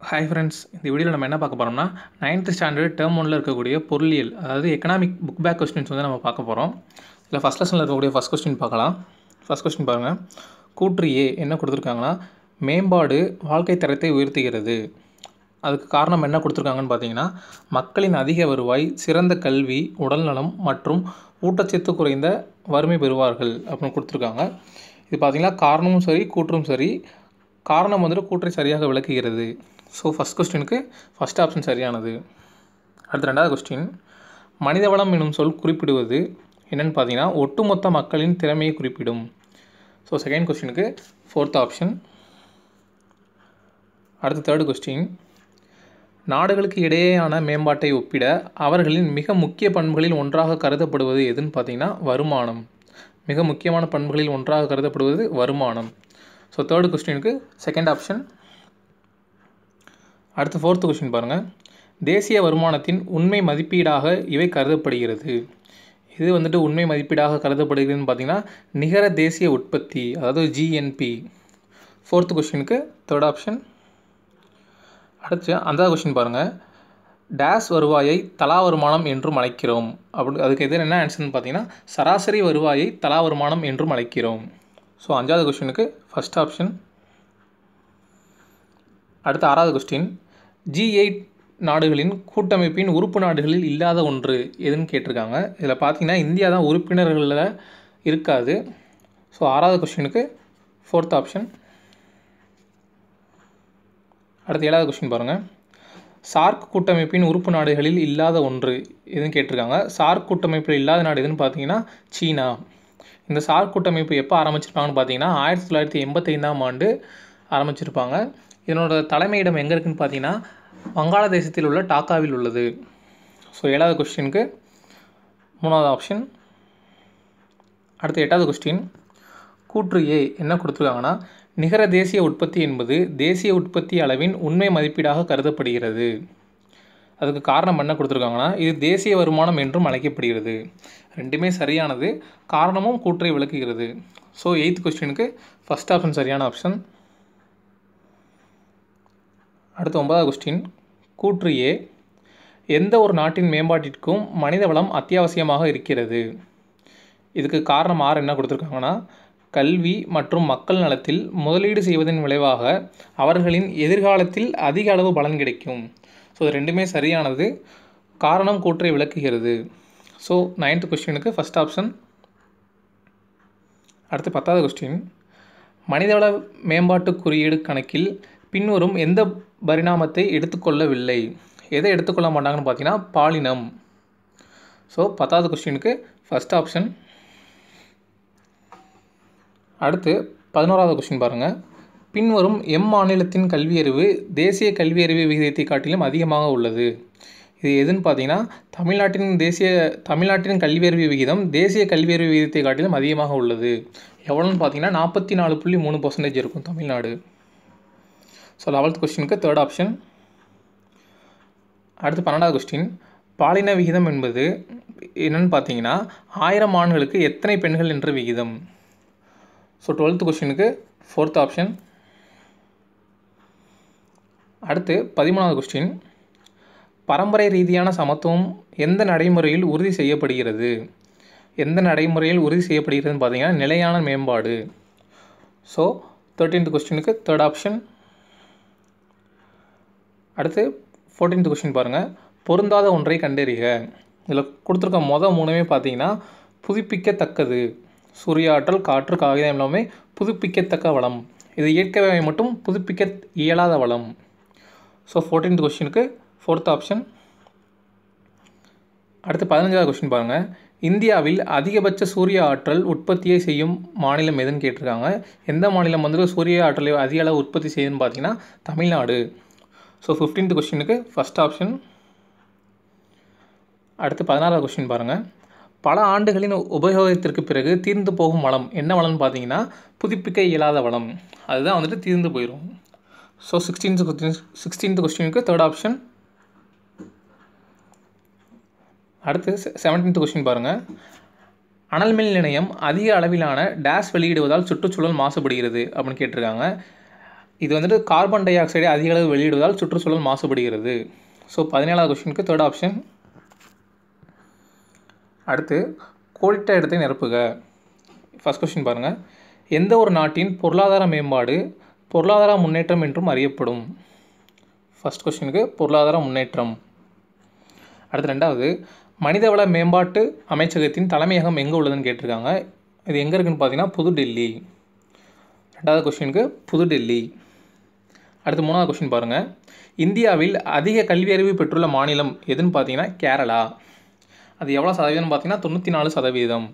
Hi friends இந்த வீடியோவில் நம்ம என்ன பார்க்க போகிறோம்னா நைன்த் ஸ்டாண்டர்ட் டேர்ம் ஒன்றில் இருக்கக்கூடிய பொருளியல் அதாவது எக்கனாமிக் புக் பேக் கொஸ்டின்ஸ் வந்து நம்ம பார்க்க போகிறோம் இதில் ஃபஸ்ட் லெசனில் இருக்கக்கூடிய ஃபஸ்ட் கொஸ்டின் பார்க்கலாம். ஃபஸ்ட் கொஸ்டின் பாருங்கள் கூற்று ஏ என்ன கொடுத்துருக்காங்கன்னா மேம்பாடு வாழ்க்கை தரத்தை உயர்த்துகிறது. அதுக்கு காரணம் என்ன கொடுத்துருக்காங்கன்னு பார்த்தீங்கன்னா மக்களின் அதிக வருவாய் சிறந்த கல்வி உடல்நலம் மற்றும் ஊட்டச்சத்து குறைந்த வறுமை பெறுவார்கள் அப்படின்னு கொடுத்துருக்காங்க. இது பார்த்திங்கன்னா காரணமும் சரி கூற்றும் சரி. காரணம் வந்துட்டு கூற்றை சரியாக விளக்குகிறது. ஸோ ஃபஸ்ட் கொஸ்டினுக்கு ஃபஸ்ட் ஆப்ஷன் சரியானது. அடுத்த ரெண்டாவது கொஸ்டின் மனிதவளம் என்னும் சொல் குறிப்பிடுவது என்னென்னு பார்த்தீங்கன்னா ஒட்டுமொத்த மக்களின் திறமையை குறிப்பிடும். ஸோ செகண்ட் கொஸ்டினுக்கு ஃபோர்த் ஆப்ஷன் அடுத்த தேர்டு கொஸ்டின் நாடுகளுக்கு இடையேயான மேம்பாட்டை ஒப்பிட அவர்களின் மிக முக்கிய பண்புகளில் ஒன்றாக கருதப்படுவது எதுன்னு பார்த்தீங்கன்னா வருமானம். மிக முக்கியமான பண்புகளில் ஒன்றாக கருதப்படுவது வருமானம். ஸோ தேர்டு கொஸ்டினுக்கு செகண்ட் ஆப்ஷன் அடுத்து ஃபோர்த்து கொஸ்டின் பாருங்கள் தேசிய வருமானத்தின் உண்மை மதிப்பீடாக இவை கருதப்படுகிறது. இது வந்துட்டு உண்மை மதிப்பீடாக கருதப்படுகிறதுன்னு பார்த்தீங்கன்னா நிகர தேசிய உற்பத்தி அதாவது ஜிஎன்பி ஃபோர்த்து கொஸ்டினுக்கு தேர்ட் ஆப்ஷன் அடுத்து அந்த கொஷின் பாருங்கள் டேஸ் வருவாயை தலா வருமானம் என்றும் அழைக்கிறோம். அப்படி அதுக்கு எதிர் என்ன ஆன்சர்னு பார்த்தீங்கன்னா சராசரி வருவாயை தலா வருமானம் என்றும் அழைக்கிறோம். ஸோ அஞ்சாவது கொஸ்டினுக்கு ஃபஸ்ட் ஆப்ஷன் அடுத்து ஆறாவது கொஸ்டின் ஜி எயிட் நாடுகளின் கூட்டமைப்பின் உறுப்பு நாடுகளில் இல்லாத ஒன்று எதுன்னு கேட்டிருக்காங்க. இதில் பார்த்தீங்கன்னா இந்தியா தான் உறுப்பினர்களில் இருக்காது. ஸோ ஆறாவது கொஸ்டினுக்கு ஃபோர்த் ஆப்ஷன் அடுத்து ஏழாவது கொஷின் பாருங்கள் சார்க் கூட்டமைப்பின் உறுப்பு நாடுகளில் இல்லாத ஒன்று எதுன்னு கேட்டிருக்காங்க. சார்க் கூட்டமைப்பில் இல்லாத நாடு எதுன்னு பார்த்தீங்கன்னா சீனா. இந்த சார்க் கூட்டமைப்பு எப்போ ஆரம்பிச்சிருப்பாங்கன்னு பார்த்தீங்கன்னா ஆயிரத்தி தொள்ளாயிரத்தி எண்பத்தைந்தாம் ஆண்டு ஆரம்பிச்சிருப்பாங்க. இதனோட தலைமையிடம் எங்கே இருக்குன்னு பார்த்தீங்கன்னா வங்காளதேசத்தில் உள்ள டாக்காவில் உள்ளது. ஸோ ஏழாவது கொஸ்டினுக்கு மூணாவது ஆப்ஷன் அடுத்து எட்டாவது கொஸ்டின் கூற்று ஏ என்ன கொடுத்துருக்காங்கன்னா நிகர தேசிய உற்பத்தி என்பது தேசிய உற்பத்தி அளவின் உண்மை மதிப்பீடாக கருதப்படுகிறது. அதுக்கு காரணம் என்ன கொடுத்துருக்காங்கன்னா இது தேசிய வருமானம் என்றும் அழைக்கப்படுகிறது. ரெண்டுமே சரியானது. காரணமும் கூற்றை விளக்குகிறது. ஸோ எயித் கொஸ்டினுக்கு ஃபஸ்ட் ஆப்ஷன் சரியான ஆப்ஷன் அடுத்து ஒன்பதாவது கொஸ்டின் கூற்று ஏ. எந்த ஒரு நாட்டின் மேம்பாட்டிற்கும் மனித வளம் அத்தியாவசியமாக இருக்கிறது? இதுக்கு காரணம் ஆறு என்ன கொடுத்துருக்காங்கன்னா கல்வி மற்றும் மக்கள் நலத்தில் முதலீடு செய்வதன் விளைவாக அவர்களின் எதிர்காலத்தில் அதிக அளவு பலன் கிடைக்கும். ஸோ இது ரெண்டுமே சரியானது. காரணம் கூற்றை விளக்குகிறது. ஸோ நைன்த் கொஸ்டினுக்கு ஃபஸ்ட் ஆப்ஷன் அடுத்து பத்தாவது கொஸ்டின் மனிதவள மேம்பாட்டு குறியீடு கணக்கில் பின்வரும் எந்த பரிணாமத்தை எடுத்துக்கொள்ளவில்லை. எதை எடுத்துக்கொள்ள மாட்டாங்கன்னு பார்த்தீங்கன்னா பாலினம். ஸோ பத்தாவது கொஸ்டினுக்கு ஃபஸ்ட் ஆப்ஷன் அடுத்து பதினோராவது கொஸ்டின் பாருங்கள் பின்வரும் எம் மாநிலத்தின் கல்வியறிவு தேசிய கல்வியறிவு விகிதத்தை காட்டிலும் அதிகமாக உள்ளது. இது எதுன்னு பார்த்தீங்கன்னா தமிழ்நாட்டின் தேசிய தமிழ்நாட்டின் கல்வியறிவு விகிதம் தேசிய கல்வியறிவு விகிதத்தை காட்டிலும் அதிகமாக உள்ளது. எவ்வளோன்னு பார்த்தீங்கன்னா நாற்பத்தி நாலு புள்ளி மூணு பர்சன்டேஜ் இருக்கும் தமிழ்நாடு. ஸோ லெவல்த் கொஸ்டினுக்கு தேர்ட் ஆப்ஷன் அடுத்து பன்னெண்டாவது கொஸ்டின் பாலின விகிதம் என்பது என்னென்னு பார்த்தீங்கன்னா ஆயிரம் ஆண்களுக்கு எத்தனை பெண்கள் என்ற விகிதம்? ஸோ டுவெல்த் கொஸ்டினுக்கு ஃபோர்த் ஆப்ஷன் அடுத்து பதிமூணாவது கொஸ்டின் பரம்பரை ரீதியான சமத்துவம் எந்த நடைமுறையில் உறுதி செய்யப்படுகிறது? எந்த நடைமுறையில் உறுதி செய்யப்படுகிறதுன்னு பார்த்தீங்கன்னா நிலையான மேம்பாடு. ஸோ தேர்ட்டீன்த் கொஸ்டினுக்கு தேர்ட் ஆப்ஷன் அடுத்து ஃபோர்டீன்த் கொஸ்டின் பாருங்கள் பொருந்தாத ஒன்றை கண்டறிக. இதில் கொடுத்துருக்க மொதல் மூணுமே பார்த்தீங்கன்னா புதுப்பிக்கத்தக்கது. சூரியாற்றல் காற்று காகிதம் எல்லாமே புதுப்பிக்கத்தக்க வளம். இது இயற்கை மட்டும் புதுப்பிக்க இயலாத வளம். ஸோ ஃபோர்டீன்த் கொஸ்டினுக்கு ஃபோர்த் ஆப்ஷன் அடுத்து பதினஞ்சாவது கொஸ்டின் பாருங்கள் இந்தியாவில் அதிகபட்ச சூரிய ஆற்றல் உற்பத்தியை செய்யும் மாநிலம் எதுன்னு கேட்டிருக்காங்க. எந்த மாநிலம் வந்துட்டு சூரிய ஆற்றலை அதிக அளவு உற்பத்தி செய்யுதுன்னு பார்த்தீங்கன்னா தமிழ்நாடு. ஸோ ஃபிஃப்டீன்த் கொஸ்டினுக்கு ஃபஸ்ட் ஆப்ஷன் அடுத்து பதினாறாவது கொஸ்டின் பாருங்கள் பல ஆண்டுகளின் உபயோகத்திற்கு பிறகு தீர்ந்து போகும் வளம் என்ன வளம்னு பார்த்தீங்கன்னா புதுப்பிக்க இயலாத வளம். அதுதான் வந்துட்டு தீர்ந்து போயிடும் ஸோ சிக்ஸ்டீன்த் கொஸ்டின் சிக்ஸ்டீன்த் கொஸ்டினுக்கு தேர்ட் ஆப்ஷன் அடுத்து செவன்டீன்த் கொஸ்டின் பாருங்கள் அனல் மின் நிலையம் அதிக அளவிலான டேஸ் வெளியிடுவதால் சுற்றுச்சூழல் மாசுபடுகிறது அப்படின்னு கேட்டிருக்காங்க. இது வந்துட்டு கார்பன் டை ஆக்சைடை அதிக அளவு வெளியிடுவதால் சுற்றுச்சூழல் மாசுபடுகிறது. ஸோ பதினேழாவது கொஷனுக்கு தேர்ட் ஆப்ஷன் அடுத்து கோடிட்ட இடத்தை நிரப்புக. ஃபஸ்ட் கொஸ்டின் பாருங்கள் எந்த ஒரு நாட்டின் பொருளாதார மேம்பாடு பொருளாதார முன்னேற்றம் என்றும் அறியப்படும்? ஃபஸ்ட் கொஸ்டினுக்கு பொருளாதார முன்னேற்றம். அடுத்து ரெண்டாவது மனிதவள மேம்பாட்டு அமைச்சகத்தின் தலைமையகம் எங்கே உள்ளதுன்னு கேட்டிருக்காங்க. இது எங்கே இருக்குதுன்னு பார்த்தீங்கன்னா புதுடெல்லி. ரெண்டாவது கொஸ்டினுக்கு புதுடெல்லி. அடுத்து மூணாவது கொஸ்டின் பாருங்கள் இந்தியாவில் அதிக கல்வியறிவு பெற்றுள்ள மாநிலம் எதுன்னு பார்த்தீங்கன்னா கேரளா. அது எவ்வளோ சதவீதம்னு பார்த்தீங்கன்னா தொண்ணூற்றி நாலு சதவீதம்.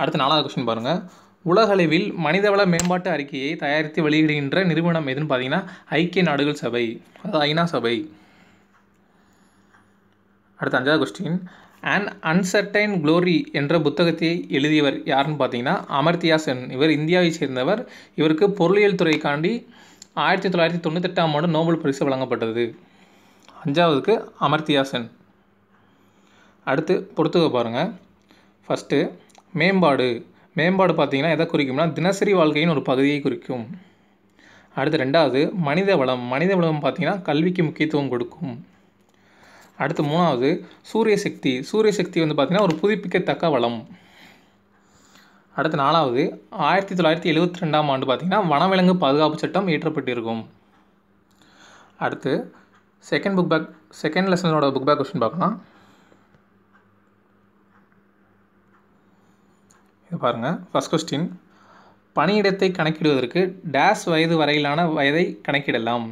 அடுத்து நாலாவது கொஸ்டின் பாருங்கள் உலகளவில் மனிதவள மேம்பாட்டு அறிக்கையை தயாரித்து வெளியிடுகின்ற நிறுவனம் எதுன்னு பார்த்தீங்கன்னா ஐக்கிய நாடுகள் சபை. அதாவது ஐநா சபை. அடுத்து அஞ்சாவது கொஸ்டின் அன் அன்சர்டைன் க்ளோரி என்ற புத்தகத்தை எழுதியவர் யாருன்னு பார்த்தீங்கன்னா அமர்த்தியா சென் இவர் இந்தியாவை சேர்ந்தவர். இவருக்கு பொருளியல் துறைக்காண்டி ஆயிரத்தி தொள்ளாயிரத்தி தொண்ணூத்தெட்டாம் ஆண்டு நோபல் பரிசு வழங்கப்பட்டது. அஞ்சாவதுக்கு அமர்த்தியா சென் அடுத்து பொறுத்துக்க பாருங்கள் ஃபஸ்ட்டு மேம்பாடு. மேம்பாடு பார்த்திங்கன்னா எதை குறிக்கும்னா தினசரி வாழ்க்கையின் ஒரு பகுதியை குறிக்கும். அடுத்து ரெண்டாவது மனித வளம். மனித வளம் பார்த்தீங்கன்னா கல்விக்கு முக்கியத்துவம் கொடுக்கும். அடுத்து மூணாவது சூரிய சக்தி. சூரிய சக்தி வந்து பார்த்திங்கன்னா ஒரு புதுப்பிக்கத்தக்க வளம். அடுத்து நாலாவது ஆயிரத்தி தொள்ளாயிரத்தி எழுபத்தி ரெண்டாம் ஆண்டு பார்த்திங்கன்னா வனவிலங்கு பாதுகாப்பு சட்டம் இயற்றப்பட்டிருக்கும். அடுத்து செகண்ட் புக் பேக் செகண்ட் லெசனோட புக் பேக் கொஸ்டின் பார்க்கலாம். இது பாருங்கள் ஃபஸ்ட் கொஸ்டின் பணியிடத்தை கணக்கிடுவதற்கு டேஸ் வயது வரையிலான வயதை கணக்கிடலாம்.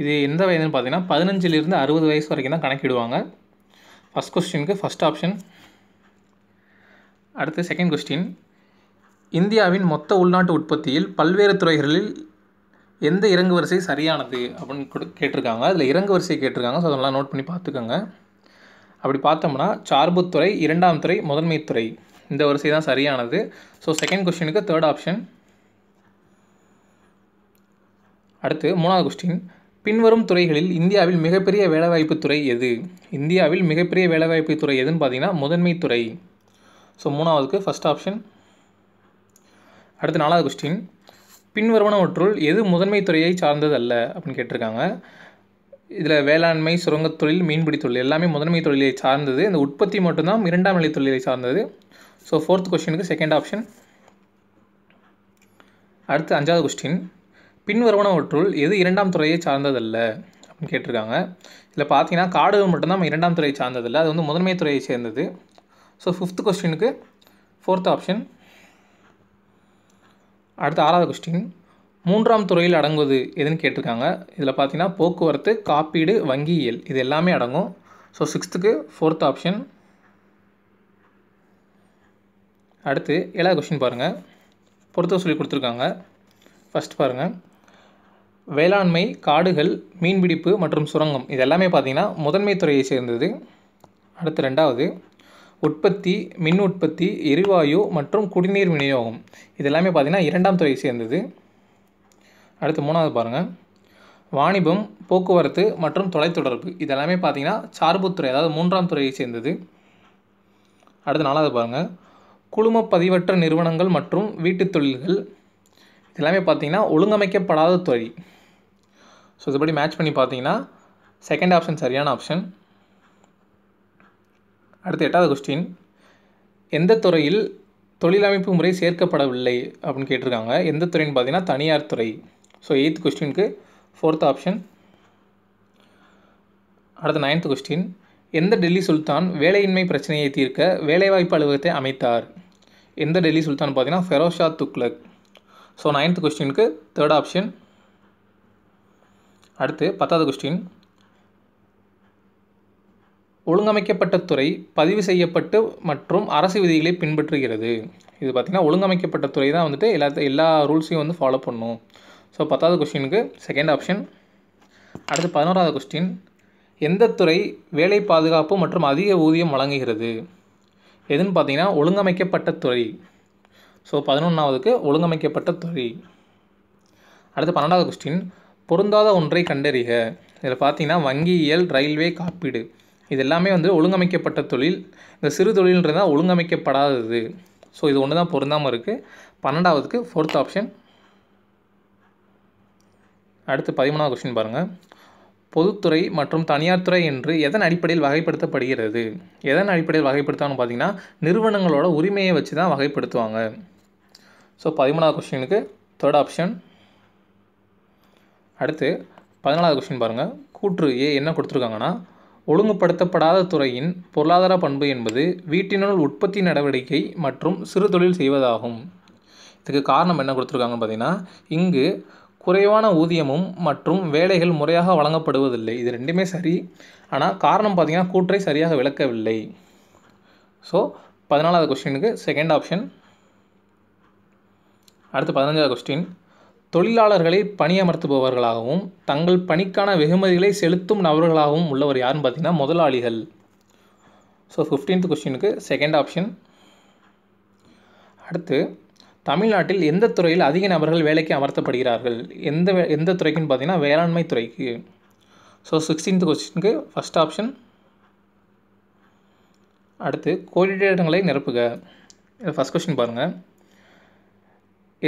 இது எந்த வயதுன்னு பார்த்தீங்கன்னா பதினஞ்சிலிருந்து அறுபது வயசு வரைக்கும் தான் கணக்கிடுவாங்க. ஃபஸ்ட் கொஸ்டினுக்கு ஃபஸ்ட் ஆப்ஷன் அடுத்து செகண்ட் கொஸ்டின் இந்தியாவின் மொத்த உள்நாட்டு உற்பத்தியில் பல்வேறு துறைகளில் எந்த இறங்கு வரிசை சரியானது அப்படின்னு கேட்டிருக்காங்க. அதில் இறங்கு வரிசை கேட்டிருக்காங்க. ஸோ அதெல்லாம் நோட் பண்ணி பார்த்துக்கோங்க. அப்படி பார்த்தோம்னா சார்புத்துறை இரண்டாம் துறை முதன்மை துறை. இந்த வரிசை தான் சரியானது. ஸோ செகண்ட் கொஸ்டினுக்கு தேர்ட் ஆப்ஷன் அடுத்து மூணாவது கொஸ்டின் பின்வரும் துறைகளில் இந்தியாவில் மிகப்பெரிய வேலைவாய்ப்பு துறை எது? இந்தியாவில் மிகப்பெரிய வேலைவாய்ப்பு துறை எதுன்னு பார்த்தீங்கன்னா முதன்மை துறை. ஸோ மூணாவதுக்கு ஃபஸ்ட் ஆப்ஷன் அடுத்து நாலாவது கொஸ்டின் பின்வருவனவற்றுள் எது முதன்மை துறையை சார்ந்தது அல்ல அப்படின்னு கேட்டிருக்காங்க. இதில் வேளாண்மை சுரங்கத் தொழில் மீன்பிடி தொழில் எல்லாமே முதன்மை தொழிலை சார்ந்தது. இந்த உற்பத்தி மட்டும்தான் இரண்டாம் நிலை தொழிலை சார்ந்தது. ஸோ ஃபோர்த் கொஸ்டினுக்கு செகண்ட் ஆப்ஷன் அடுத்து அஞ்சாவது கொஸ்டின் பின்வருவனவற்றுள் எது இரண்டாம் துறையை சார்ந்ததல்ல அப்படின்னு கேட்டிருக்காங்க. இதில் பார்த்தீங்கன்னா காடுகள் மட்டும்தான் இரண்டாம் துறையை சார்ந்ததில்லை. அது வந்து முதன்மை துறையை சேர்ந்தது. ஸோ ஃபிஃப்த் கொஸ்டினுக்கு ஃபோர்த் ஆப்ஷன் அடுத்து ஆறாவது கொஸ்டின் மூன்றாம் துறையில் அடங்குவது எதுன்னு கேட்டிருக்காங்க. இதில் பார்த்தீங்கன்னா போக்குவரத்து காப்பீடு வங்கியியல் இது எல்லாமே அடங்கும். ஸோ சிக்ஸ்த்துக்கு ஃபோர்த் ஆப்ஷன் அடுத்து ஏழாவது கொஸ்டின் பாருங்கள் பொறுத்த சொல்லி கொடுத்துருக்காங்க. ஃபஸ்ட் பாருங்கள் வேளாண்மை காடுகள் மீன்பிடிப்பு மற்றும் சுரங்கம் இது எல்லாமே பார்த்திங்கன்னா முதன்மை துறையை சேர்ந்தது. அடுத்து ரெண்டாவது உற்பத்தி மின் உற்பத்தி எரிவாயு மற்றும் குடிநீர் விநியோகம் இது எல்லாமே பார்த்திங்கன்னா இரண்டாம் துறையை சேர்ந்தது. அடுத்து மூணாவது பாருங்கள் வாணிபம் போக்குவரத்து மற்றும் தொலைத்தொடர்பு இதெல்லாமே பார்த்திங்கன்னா சார்புத்துறை அதாவது மூன்றாம் துறையை சேர்ந்தது. அடுத்து நாலாவது பாருங்கள் குழும பதிவற்ற நிறுவனங்கள் மற்றும் வீட்டுத் தொழில்கள் இதெல்லாமே பார்த்திங்கன்னா ஒழுங்கமைக்கப்படாத துறை. ஸோ இதுபடி மேட்ச் பண்ணி பார்த்தீங்கன்னா செகண்ட் ஆப்ஷன் சரியான ஆப்ஷன் அடுத்து எட்டாவது கொஸ்டின் எந்த துறையில் தொழிலமைப்பு முறை சேர்க்கப்படவில்லை அப்படின்னு கேட்டிருக்காங்க. எந்த துறைன்னு பார்த்தீங்கன்னா தனியார் துறை. ஸோ எயித் கொஸ்டினுக்கு ஃபோர்த் ஆப்ஷன் அடுத்த நைன்த் கொஸ்டின் எந்த டெல்லி சுல்தான் வேலையின்மை பிரச்சனையை தீர்க்க வேலைவாய்ப்பு அலுவலகத்தை அமைத்தார்? எந்த டெல்லி சுல்தான் பார்த்தீங்கன்னா ஃபெரோஷா துக்லக் ஸோ நைன்த் கொஸ்டினுக்கு தேர்ட் ஆப்ஷன் அடுத்து பத்தாவது கொஸ்டின் ஒழுங்கமைக்கப்பட்ட துறை பதிவு செய்யப்பட்டு மற்றும் அரசு விதிகளை பின்பற்றுகிறது. இது பார்த்திங்கன்னா ஒழுங்கமைக்கப்பட்ட துறை தான் வந்துட்டு எல்லா எல்லா ரூல்ஸையும் வந்து ஃபாலோ பண்ணும். ஸோ பத்தாவது கொஸ்டினுக்கு செகண்ட் ஆப்ஷன் அடுத்து பதினோராவது கொஸ்டின் எந்த துறை வேலை பாதுகாப்பு மற்றும் அதிக ஊதியம் வழங்குகிறது? எதுன்னு பார்த்தீங்கன்னா ஒழுங்கமைக்கப்பட்ட துறை. ஸோ பதினொன்றாவதுக்கு ஒழுங்கமைக்கப்பட்ட துறை. அடுத்து பன்னெண்டாவது கொஸ்டின் பொருந்தாத ஒன்றை கண்டறிக. இதில் பார்த்தீங்கன்னா வங்கியியல் ரயில்வே காப்பீடு. இது எல்லாமே வந்து ஒழுங்கமைக்கப்பட்ட தொழில். இந்த சிறு தொழில்ன்றதான் ஒழுங்கமைக்கப்படாதது. ஸோ இது ஒன்று தான் பொருந்தாமல் இருக்குது பன்னெண்டாவதுக்கு ஃபோர்த் ஆப்ஷன் அடுத்து பதிமூணாவது கொஸ்டின் பாருங்கள் பொதுத்துறை மற்றும் தனியார் துறை என்று எதன் அடிப்படையில் வகைப்படுத்தப்படுகிறது? எதன் அடிப்படையில் வகைப்படுத்தான்னு பார்த்தீங்கன்னா நிறுவனங்களோட உரிமையை வச்சு தான் வகைப்படுத்துவாங்க. ஸோ பதிமூணாவது கொஸ்டினுக்கு தேர்ட் ஆப்ஷன் அடுத்து பதினாலாவது கொஸ்டின் பாருங்கள் கூற்று ஏ என்ன கொடுத்துருக்காங்கன்னா ஒழுங்குபடுத்தப்படாத துறையின் பொருளாதார பண்பு என்பது வீட்டினுள் உற்பத்தி நடவடிக்கை மற்றும் சிறு தொழில் செய்வதாகும். இதுக்கு காரணம் என்ன கொடுத்துருக்காங்கன்னு பார்த்தீங்கன்னா இங்கு குறைவான ஊதியமும் மற்றும் வேலைகள் முறையாக வழங்கப்படுவதில்லை. இது ரெண்டுமே சரி. ஆனால் காரணம் பார்த்தீங்கன்னா கூற்றை சரியாக விளக்கவில்லை. ஸோ பதினாலாவது கொஸ்டினுக்கு செகண்ட் ஆப்ஷன் அடுத்து பதினஞ்சாவது கொஸ்டின் தொழிலாளர்களை பணியமர்த்துபவர்களாகவும் தங்கள் பணிக்கான வெகுமதிகளை செலுத்தும் நபர்களாகவும் உள்ளவர் யாருன்னு பார்த்தீங்கன்னா முதலாளிகள். ஸோ ஃபிஃப்டீன்த் கொஸ்டினுக்கு செகண்ட் ஆப்ஷன் அடுத்து தமிழ்நாட்டில் எந்த துறையில் அதிக நபர்கள் வேலைக்கு அமர்த்தப்படுகிறார்கள்? எந்த வே- எந்த துறைக்குன்னு பார்த்தீங்கன்னா வேளாண்மை துறைக்கு. ஸோ சிக்ஸ்டீன்த் கொஸ்டினுக்கு ஃபஸ்ட் ஆப்ஷன் அடுத்து கோடிடங்களை நிரப்புக. ஃபஸ்ட் கொஸ்டின் பாருங்கள்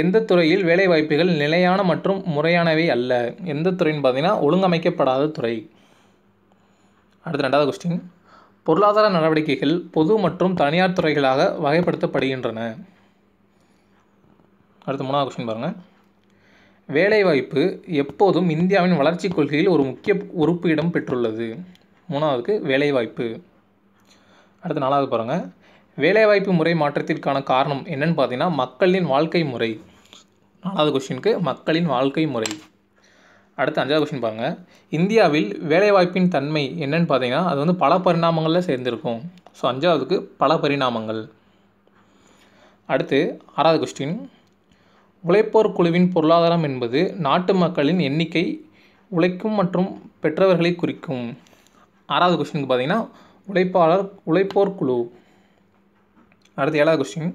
எந்த துறையில் வேலைவாய்ப்புகள் நிலையான மற்றும் முறையானவை அல்ல? எந்த துறைன்னு பார்த்தீங்கன்னா ஒழுங்கமைக்கப்படாத துறை. அடுத்து ரெண்டாவது கொஸ்டின் பொருளாதார நடவடிக்கைகள் பொது மற்றும் தனியார் துறைகளாக வகைப்படுத்தப்படுகின்றன. அடுத்து மூணாவது கொஸ்டின் பாருங்கள் வேலைவாய்ப்பு எப்போதும் இந்தியாவின் வளர்ச்சிக் கொள்கையில் ஒரு முக்கிய உறுப்பு இடம் பெற்றுள்ளது. மூணாவதுக்கு வேலைவாய்ப்பு. அடுத்து நாலாவது பாருங்கள் வேலைவாய்ப்பு முறை மாற்றத்திற்கான காரணம் என்னன்னு பார்த்தீங்கன்னா மக்களின் வாழ்க்கை முறை. நாலாவது கொஸ்டினுக்கு மக்களின் வாழ்க்கை முறை. அடுத்து அஞ்சாவது கொஸ்டின் பாருங்கள் இந்தியாவில் வேலைவாய்ப்பின் தன்மை என்னன்னு பார்த்தீங்கன்னா அது வந்து பல பரிணாமங்களில் சேர்ந்திருக்கும். ஸோ அஞ்சாவதுக்கு பல பரிணாமங்கள். அடுத்து ஆறாவது கொஸ்டின் உழைப்போர் குழுவின் பொருளாதாரம் என்பது நாட்டு மக்களின் எண்ணிக்கை உழைக்கும் மற்றும் பெற்றவர்களை குறிக்கும். ஆறாவது கொஸ்டினுக்கு பார்த்தீங்கன்னா உழைப்பாளர் உழைப்போர் குழு. அடுத்து ஏழாவது கொஸ்டின்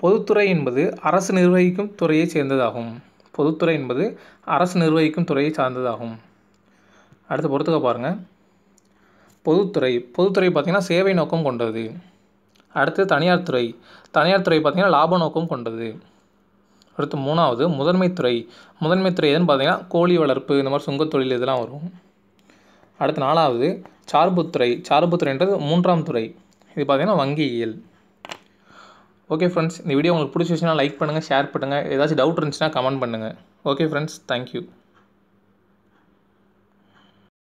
பொதுத்துறை என்பது அரசு நிர்வகிக்கும் துறையை சேர்ந்ததாகும். பொதுத்துறை என்பது அரசு நிர்வகிக்கும் துறையை சார்ந்ததாகும். அடுத்து பொறுத்துக்க பாருங்கள் பொதுத்துறை பொதுத்துறை பார்த்திங்கன்னா சேவை நோக்கம் கொண்டது. அடுத்து தனியார் துறை தனியார் துறை பார்த்திங்கன்னா லாப நோக்கம் கொண்டது. அடுத்து மூணாவது முதன்மைத்துறை முதன்மைத்துறை எதுன்னு பார்த்தீங்கன்னா கோழி வளர்ப்பு இந்த மாதிரி சுங்கத்தொழில் இதெல்லாம் வரும். அடுத்து நாலாவது சார்புத்துறை சார்புத்துறைன்றது மூன்றாம் துறை. இது பார்த்திங்கன்னா வங்கியியல். ஓகே ஃப்ரெண்ட்ஸ் இந்த வீடியோ உங்களுக்கு பிடிச்சிச்சுன்னா லைக் பண்ணுங்கள் ஷேர் பண்ணுங்கள் ஏதாச்சும் டவுட் இருந்துச்சுன்னா கமெண்ட் பண்ணுங்கள் ஓகே ஃப்ரெண்ட்ஸ் தேங்க்யூ